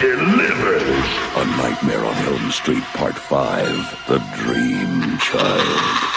delivers. A Nightmare on Elm Street Part 5 The Dream Child.